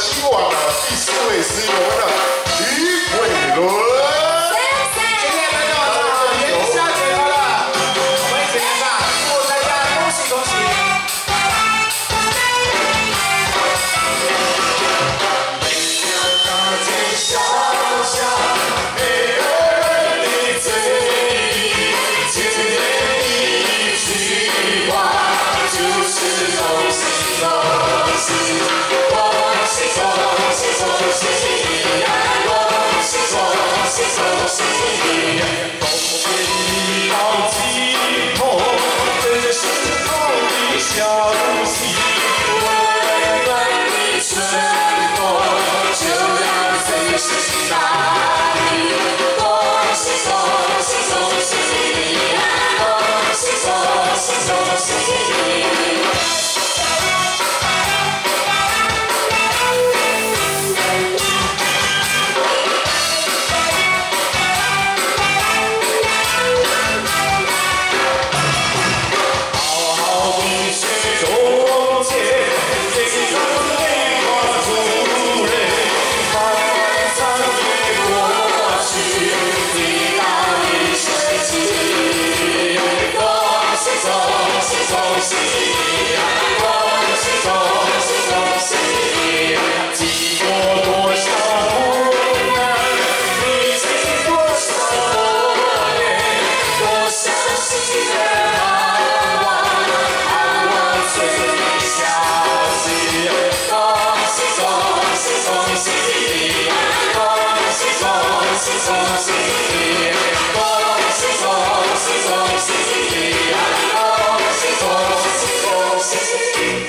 今晚的第四位是我们的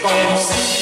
Oh,